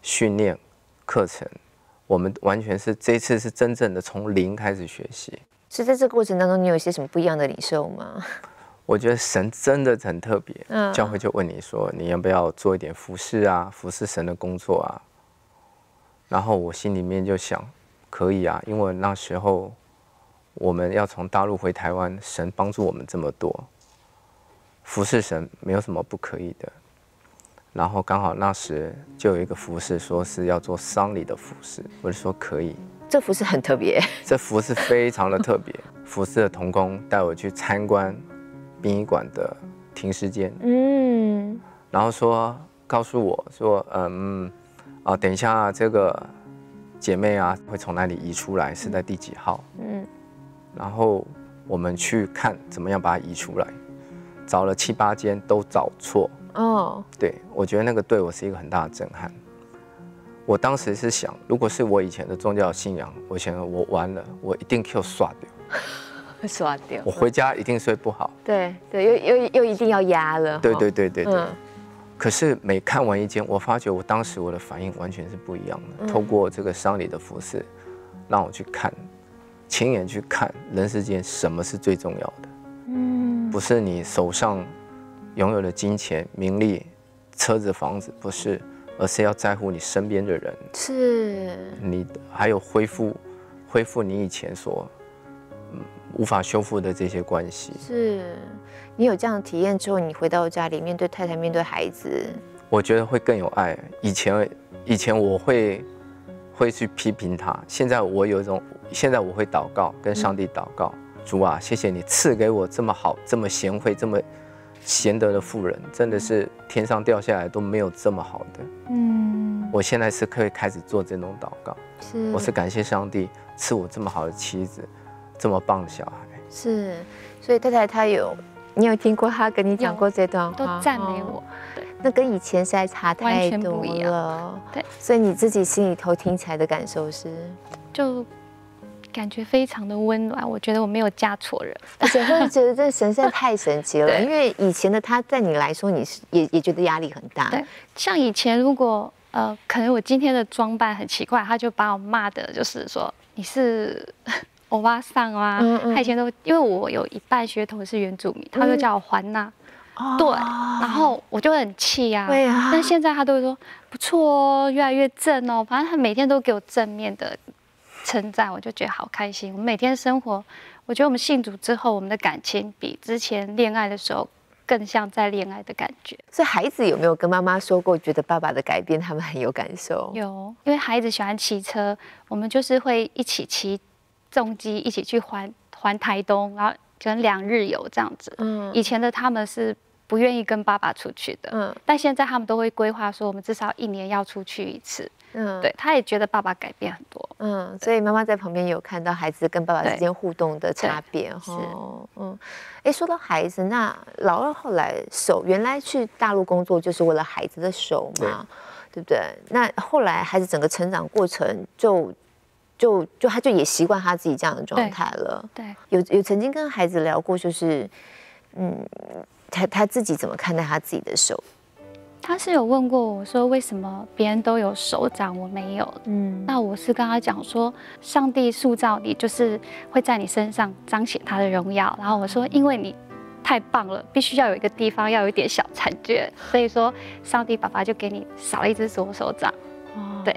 训练课程，我们完全是这次是真正的从零开始学习。是在这个过程当中，你有一些什么不一样的领受吗？我觉得神真的很特别，嗯教会就问你说，你要不要做一点服侍啊，服侍神的工作啊？然后我心里面就想，可以啊，因为那时候我们要从大陆回台湾，神帮助我们这么多，服侍神没有什么不可以的。然后刚好那时就有一个服饰，说是要做丧礼的服饰，我就说可以。这服饰很特别，这服饰非常的特别。服饰的童工带我去参观殡仪馆的停尸间，嗯，然后说告诉我说，嗯，啊，等一下这个姐妹啊会从那里移出来，是在第几号？嗯，然后我们去看怎么样把它移出来，找了七八间都找错。哦，对，我觉得那个对我是一个很大的震撼。我当时是想，如果是我以前的宗教信仰，我想我完了，我一定 Q 刷掉，刷掉，我回家一定睡不好。对对，又又又一定要压了。对对对对对。可是每看完一间，我发觉我当时我的反应完全是不一样的。透过这个丧礼的服饰，让我去看，亲眼去看人世间什么是最重要的。嗯，不是你手上。拥有的金钱、名利、车子、房子，不是，而是要在乎你身边的人。是，你还有恢复，恢复你以前所无法修复的这些关系。是，你有这样的体验之后，你回到家里面对太太、面对孩子，我觉得会更有爱。以前，以前我会会去批评他，现在我有一种，现在我会祷告，跟上帝祷告，主啊，谢谢你赐给我这么好、这么贤惠、这么。贤德的妇人真的是天上掉下来都没有这么好的。嗯，我现在是可以开始做这种祷告。是，我是感谢上帝赐我这么好的妻子，这么棒的小孩。是，所以太太她有，你有听过他跟你讲过这段话？都赞美我。对，那跟以前实在差太多了。对，所以你自己心里头听起来的感受是，就。感觉非常的温暖，我觉得我没有嫁错人，而且会觉得这神在太神奇了。因为以前的他在你来说，你是也也觉得压力很大。对，像以前如果呃，可能我今天的装扮很奇怪，他就把我骂的，就是说你是欧巴桑啊。他以前都因为我有一半血统是原住民，他就叫我环娜。对，然后我就很气呀。对啊。但现在他都会说不错哦，越来越正哦。反正他每天都给我正面的。称赞我就觉得好开心。我们每天生活，我觉得我们信主之后，我们的感情比之前恋爱的时候更像在恋爱的感觉。所以孩子有没有跟妈妈说过，觉得爸爸的改变，他们很有感受？有，因为孩子喜欢骑车，我们就是会一起骑重机，一起去环环台东，然后可能两日游这样子。嗯，以前的他们是不愿意跟爸爸出去的，嗯，但现在他们都会规划说，我们至少一年要出去一次。嗯，对，他也觉得爸爸改变很多。嗯，所以妈妈在旁边有看到孩子跟爸爸之间互动的差别哈。嗯，哎，说到孩子，那老二后来手原来去大陆工作就是为了孩子的手嘛，对不对？那后来孩子整个成长过程就就就他就也习惯他自己这样的状态了。对，有有曾经跟孩子聊过，就是嗯，他他自己怎么看待他自己的手？他是有问过我说，为什么别人都有手掌，我没有？嗯，那我是跟他讲说，上帝塑造你，就是会在你身上彰显他的荣耀。然后我说，因为你太棒了，必须要有一个地方要有一点小残缺，所以说上帝爸爸就给你少了一只左手掌。哦，对。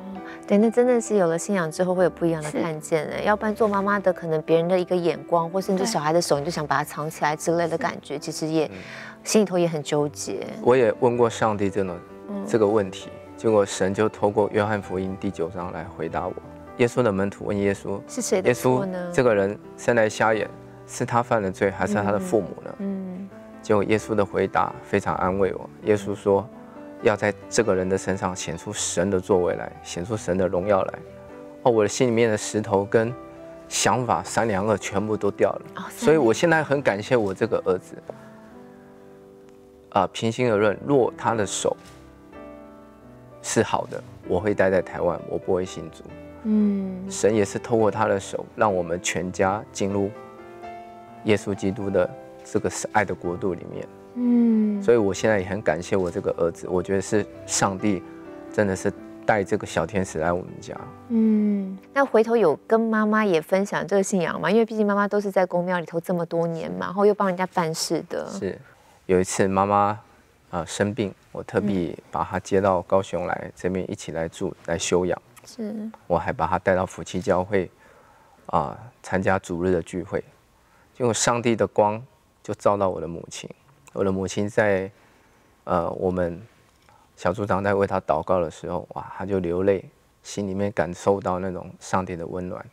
对，那真的是有了信仰之后会有不一样的看见哎，要不然做妈妈的可能别人的一个眼光，或甚至小孩的手，你就想把它藏起来之类的感觉，其实也心里头也很纠结。我也问过上帝这种这个问题，结果神就透过约翰福音第九章来回答我。耶稣的门徒问耶稣：是谁的错呢？这个人生来瞎眼，是他犯了罪，还是他的父母呢？嗯，结果耶稣的回答非常安慰我。耶稣说。要在这个人的身上显出神的作为来，显出神的荣耀来。哦，我的心里面的石头跟想法三两个全部都掉了。所以我现在很感谢我这个儿子。啊，平心而论，若他的手是好的，我会待在台湾，我不会信主。嗯，神也是透过他的手，让我们全家进入耶稣基督的这个爱的国度里面。嗯，所以我现在也很感谢我这个儿子，我觉得是上帝，真的是带这个小天使来我们家。嗯，那回头有跟妈妈也分享这个信仰吗？因为毕竟妈妈都是在公庙里头这么多年嘛，然后又帮人家办事的。是，有一次妈妈啊生病，我特地把她接到高雄来这边一起来住来休养。是，我还把她带到夫妻教会啊，参加主日的聚会，结果上帝的光就照到我的母亲，我的母亲在呃我们小组长在为他祷告的时候，哇，他就流泪，心里面感受到那种上帝的温暖。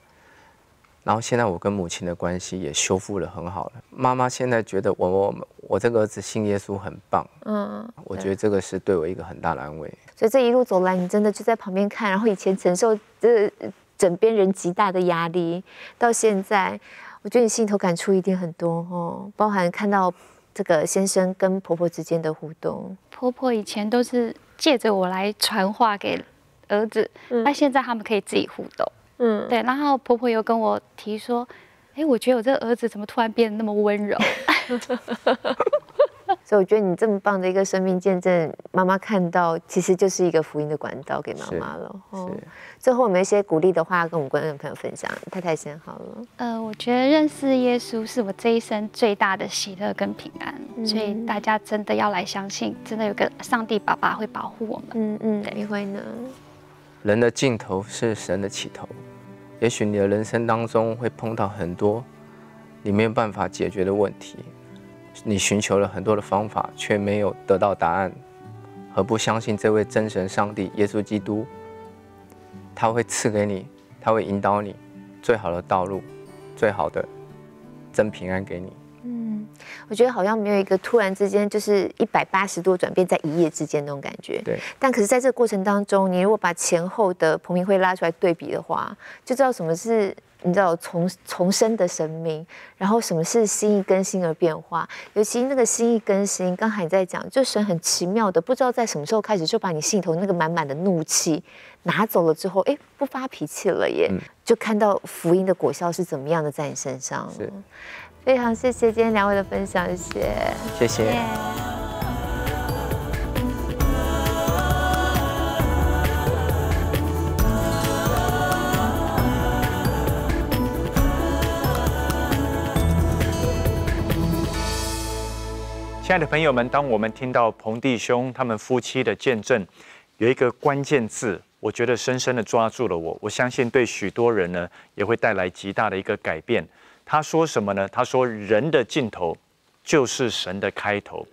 然后现在我跟母亲的关系也修复了很好了。妈妈现在觉得我我我这个儿子信耶稣很棒，嗯，我觉得这个是对我一个很大的安慰。所以这一路走来，你真的就在旁边看，然后以前承受这枕边人极大的压力，到现在，我觉得你心头感触一定很多哦，包含看到这个先生跟婆婆之间的互动。婆婆以前都是借着我来传话给儿子，那现在他们可以自己互动。嗯，对，然后婆婆又跟我提说，哎，我觉得我这个儿子怎么突然变得那么温柔？所以我觉得你这么棒的一个生命见证，妈妈看到其实就是一个福音的管道给妈妈了。是。最后有没有一些鼓励的话跟我们观众朋友分享？太太先好了。呃，我觉得认识耶稣是我这一生最大的喜乐跟平安，所以大家真的要来相信，真的有个上帝爸爸会保护我们。嗯嗯，你会呢？人的尽头是神的起头。也许你的人生当中会碰到很多你没有办法解决的问题，你寻求了很多的方法，却没有得到答案。何不相信这位真神上帝耶稣基督？他会赐给你，他会引导你最好的道路，最好的真平安给你。我觉得好像没有一个突然之间就是一百八十度转变在一夜之间那种感觉。对。但可是在这个过程当中，你如果把前后的彭明辉拉出来对比的话，就知道什么是你知道重重生的神明，然后什么是心意更新而变化。尤其那个心意更新，刚才你在讲，就神很奇妙的，不知道在什么时候开始就把你心里头那个满满的怒气拿走了之后，哎，不发脾气了耶，就看到福音的果效是怎么样的在你身上。是。非常谢谢今天两位的分享，谢谢，谢谢。亲爱的朋友们，当我们听到彭弟兄他们夫妻的见证，有一个关键字，我觉得深深的抓住了我。我相信对许多人呢，也会带来极大的一个改变。他说什么呢？他说：“人的尽头就是神的开头。”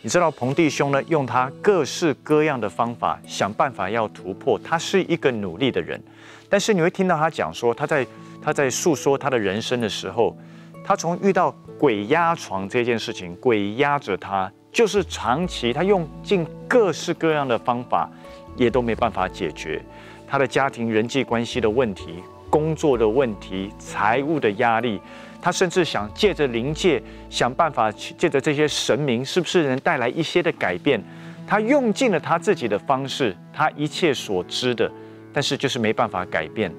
你知道彭弟兄呢，用他各式各样的方法想办法要突破。他是一个努力的人，但是你会听到他讲说，他在他在诉说他的人生的时候，他从遇到鬼压床这件事情，鬼压着他，就是长期他用尽各式各样的方法，也都没办法解决他的家庭人际关系的问题。工作的问题、财务的压力，他甚至想借着灵界想办法，借着这些神明，是不是能带来一些的改变？他用尽了他自己的方式，他一切所知的，但是就是没办法改变。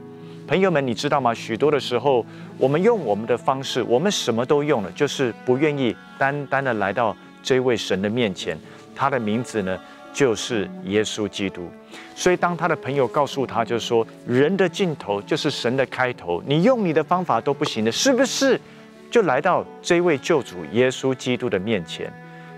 朋友们，你知道吗？许多的时候，我们用我们的方式，我们什么都用了，就是不愿意单单的来到这位神的面前。他的名字呢？就是耶稣基督，所以当他的朋友告诉他，就是说人的尽头就是神的开头，你用你的方法都不行的，是不是？就来到这位救主耶稣基督的面前，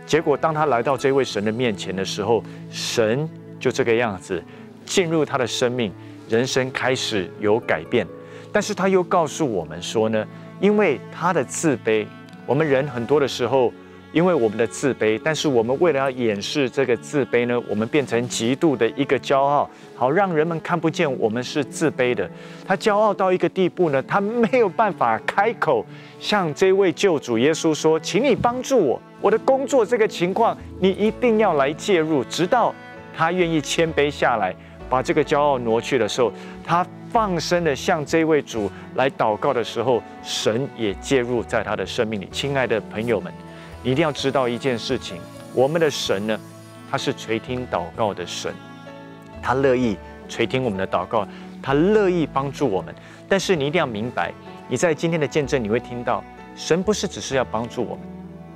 结果当他来到这位神的面前的时候，神就这个样子进入他的生命，人生开始有改变。但是他又告诉我们说呢，因为他的自卑，我们人很多的时候。因为我们的自卑，但是我们为了要掩饰这个自卑呢，我们变成极度的一个骄傲，好让人们看不见我们是自卑的。他骄傲到一个地步呢，他没有办法开口向这位救主耶稣说：“请你帮助我，我的工作这个情况，你一定要来介入。”直到他愿意谦卑下来，把这个骄傲挪去的时候，他放声的向这位主来祷告的时候，神也介入在他的生命里。亲爱的朋友们。你一定要知道一件事情，我们的神呢，他是垂听祷告的神，他乐意垂听我们的祷告，他乐意帮助我们。但是你一定要明白，你在今天的见证，你会听到神不是只是要帮助我们，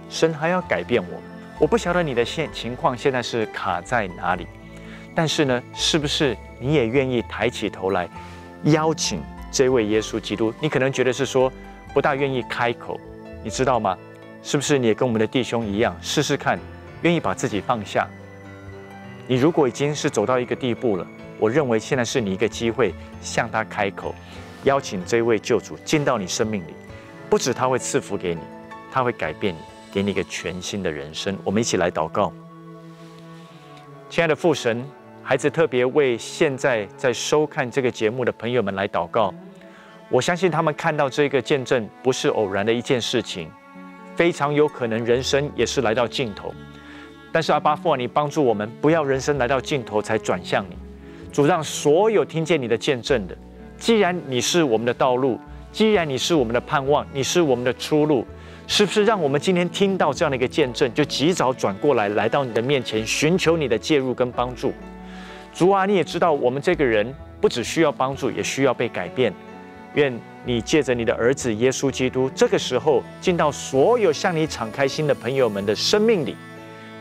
神还要改变我们。我不晓得你的现情况现在是卡在哪里，但是呢，是不是你也愿意抬起头来邀请这位耶稣基督？你可能觉得是说不大愿意开口，你知道吗？是不是你也跟我们的弟兄一样，试试看，愿意把自己放下？你如果已经是走到一个地步了，我认为现在是你一个机会，向他开口，邀请这位救主进到你生命里。不止他会赐福给你，他会改变你，给你一个全新的人生。我们一起来祷告，亲爱的父神，孩子特别为现在在收看这个节目的朋友们来祷告。我相信他们看到这个见证不是偶然的一件事情，非常有可能人生也是来到尽头。但是阿巴父啊，你帮助我们，不要人生来到尽头才转向你。主让所有听见你的见证的，既然你是我们的道路，既然你是我们的盼望，你是我们的出路，是不是让我们今天听到这样的一个见证，就及早转过来，来到你的面前，寻求你的介入跟帮助？主啊，你也知道我们这个人不只需要帮助，也需要被改变。愿你借着你的儿子耶稣基督，这个时候进到所有向你敞开心的朋友们的生命里。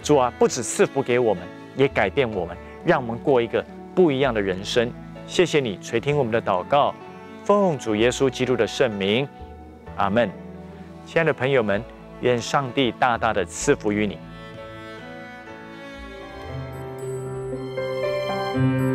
主啊，不止赐福给我们，也改变我们，让我们过一个不一样的人生。谢谢你垂听我们的祷告，奉主耶稣基督的圣名，阿门。亲爱的朋友们，愿上帝大大的赐福于你。Thank you.